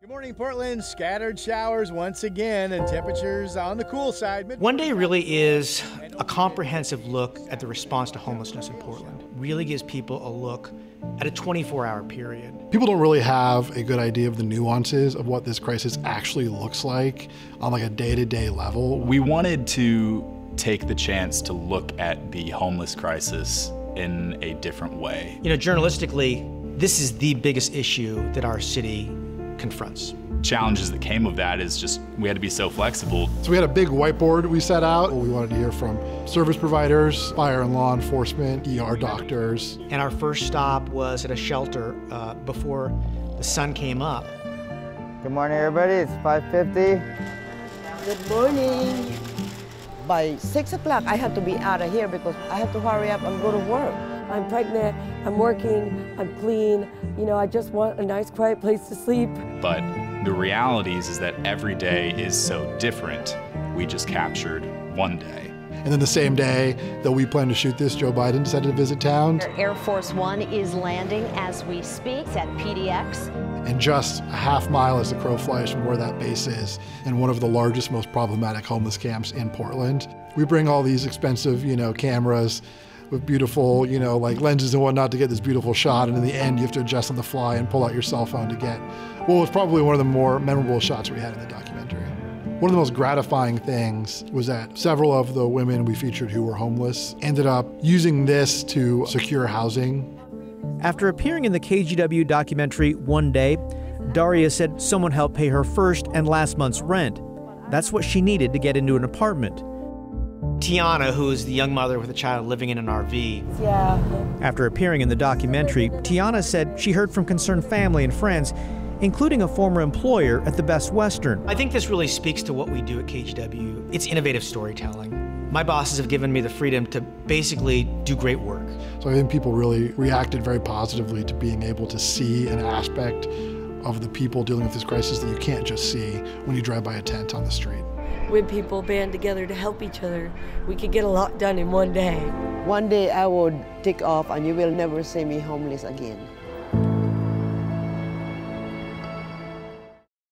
Good morning, Portland. Scattered showers once again, and temperatures on the cool side. One Day really is a comprehensive look at the response to homelessness in Portland. Really gives people a look at a 24 hour period. People don't really have a good idea of the nuances of what this crisis actually looks like on like a day to day level. We wanted to take the chance to look at the homeless crisis in a different way. You know, journalistically, this is the biggest issue that our city confronts. Challenges that came of that is just we had to be so flexible. So we had a big whiteboard we set out. We wanted to hear from service providers, fire and law enforcement, ER doctors. And our first stop was at a shelter uh, before the sun came up. Good morning, everybody. It's 5:50. Good morning. By six o'clock, I have to be out of here because I have to hurry up and go to work. I'm pregnant, I'm working, I'm clean. You know, I just want a nice, quiet place to sleep. But the reality is is that every day is so different. We just captured one day. And then the same day that we planned to shoot this, Joe Biden decided to visit town. Air Force One is landing as we speak at PDX. And just a half mile as the crow flies from where that base is, in one of the largest, most problematic homeless camps in Portland. We bring all these expensive, you know, cameras with beautiful, you know, like lenses and whatnot to get this beautiful shot. And in the end, you have to adjust on the fly and pull out your cell phone to get what was probably one of the more memorable shots we had in the documentary. One of the most gratifying things was that several of the women we featured who were homeless ended up using this to secure housing. After appearing in the KGW documentary One Day, Daria said someone helped pay her first and last month's rent. That's what she needed to get into an apartment. Tiana, who is the young mother with a child living in an RV. Yeah. After appearing in the documentary, Tiana said she heard from concerned family and friends, including a former employer at the Best Western. I think this really speaks to what we do at KGW. It's innovative storytelling. My bosses have given me the freedom to basically do great work. So I think people really reacted very positively to being able to see an aspect of the people dealing with this crisis that you can't just see when you drive by a tent on the street when people band together to help each other, we could get a lot done in one day. One day I will take off and you will never see me homeless again.